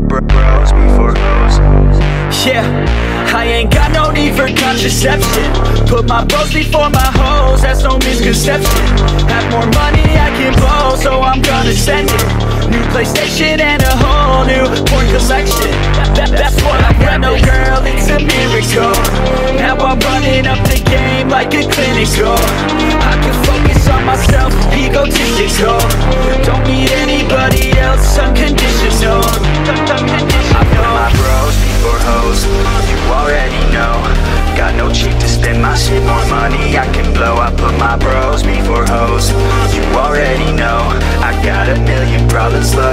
bros before. Yeah, I ain't got no need for contraception. Put my bros before my hoes, that's no misconception. Have more money I can blow, so I'm gonna send it. New PlayStation and a whole new porn collection. That, that, that's what I got, no girl, it's a miracle. Now I'm running up the game like a clinical. I can focus on myself, egotistical. Don't need my bros before hoes, you already know I got a million problems, but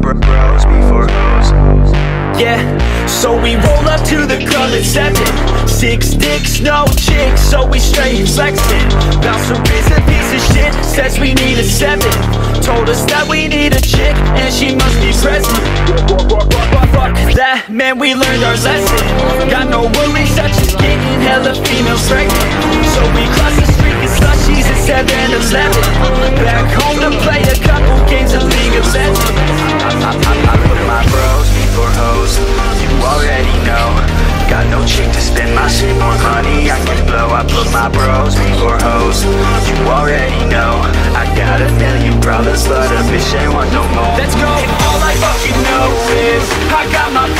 bros before hoes. Yeah, so we roll up to the club at seven. Six dicks, no chicks, so we straight flexing. Bounce a a piece of shit, says we need a seven. Told us that we need a chick, and she must be present. Fuck that, man, we learned our lesson. Got no worries, such as getting hella females pregnant. So we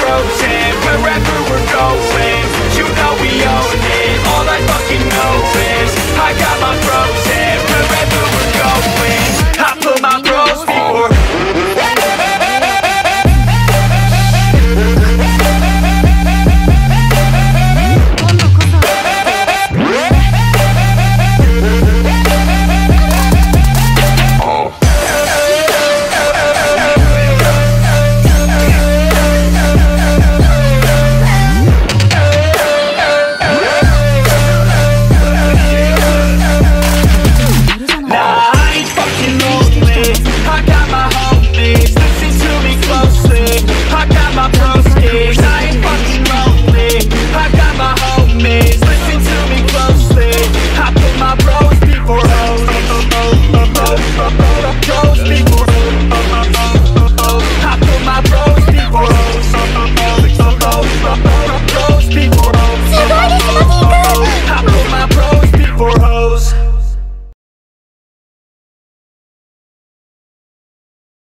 frozen Wherever we're going. You know we own it. All I fucking know is I got my frozen